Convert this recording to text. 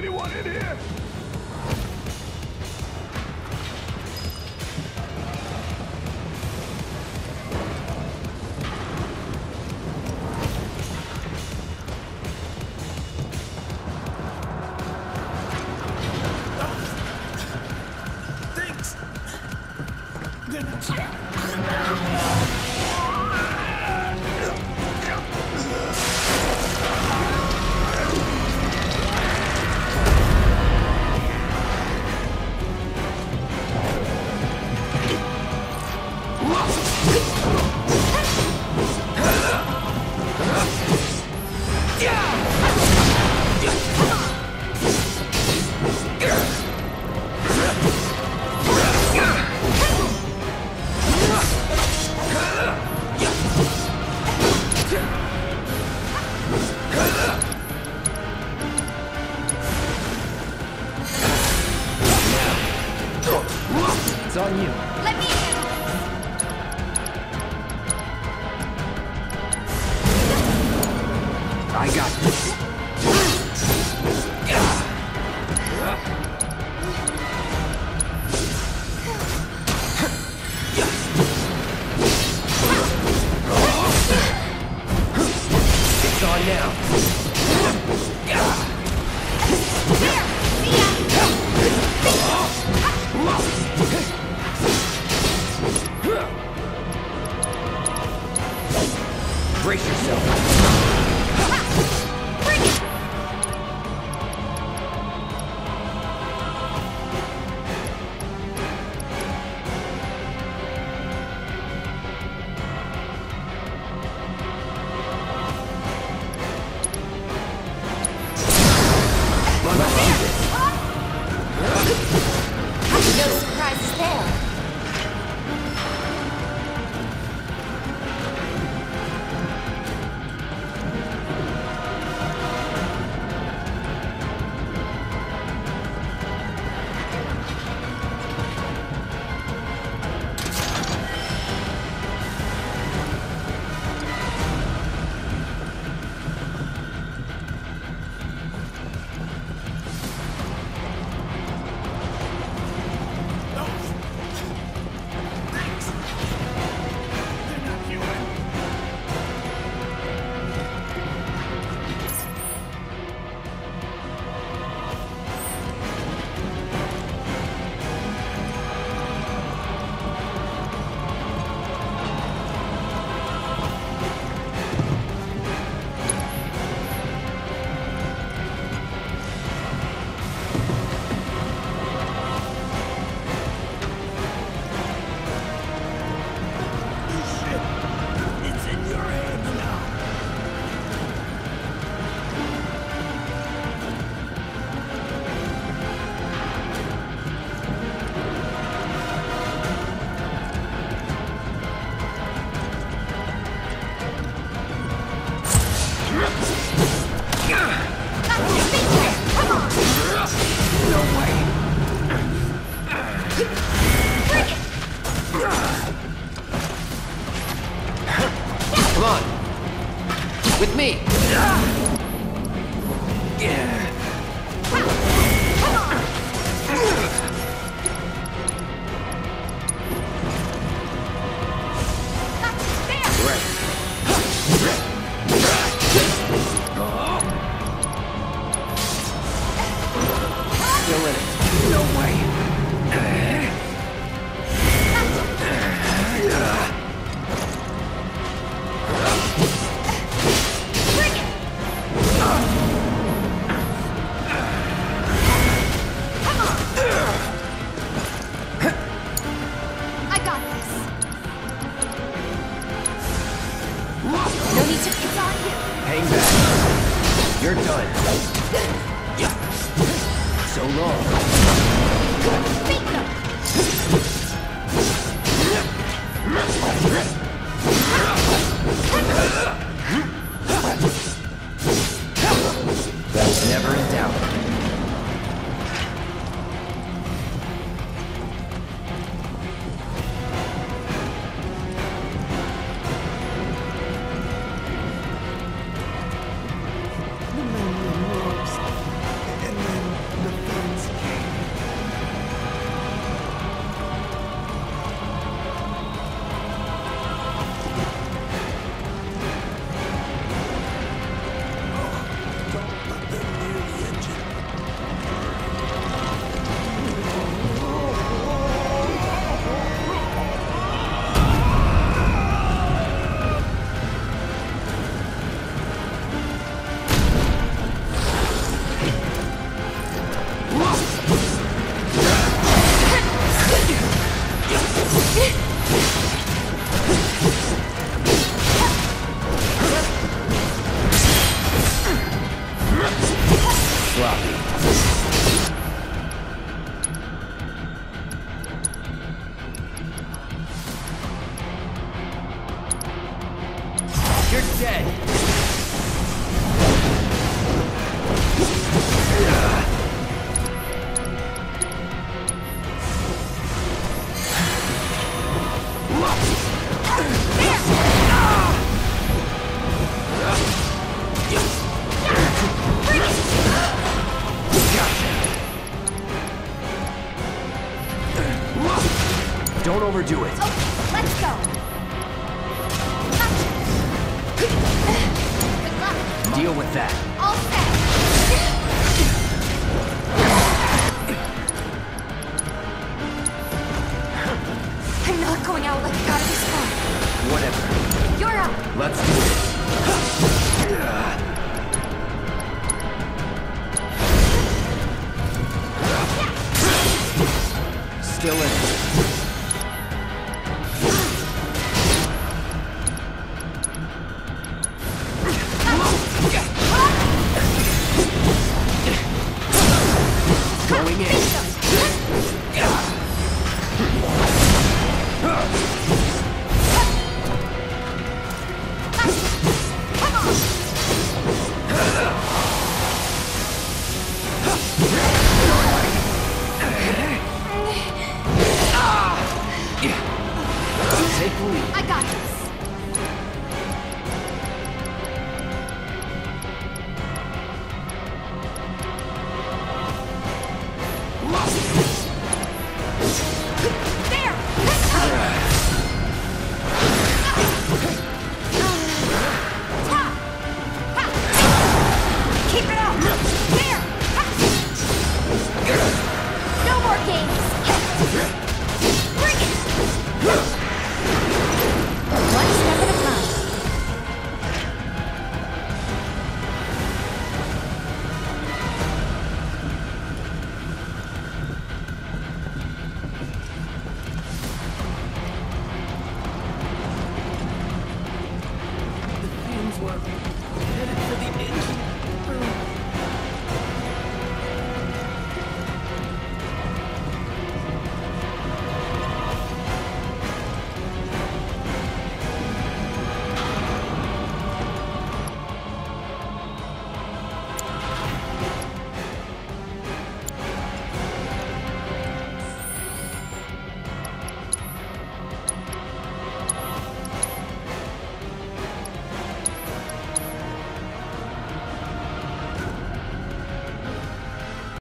Anyone in here? With me. Still in So long. Overdo it. Okay, let's go. Gotcha. Good luck. Deal with that. All set. I'm not going out like I got this far. Whatever. You're up. Let's do this. Still in it. got this.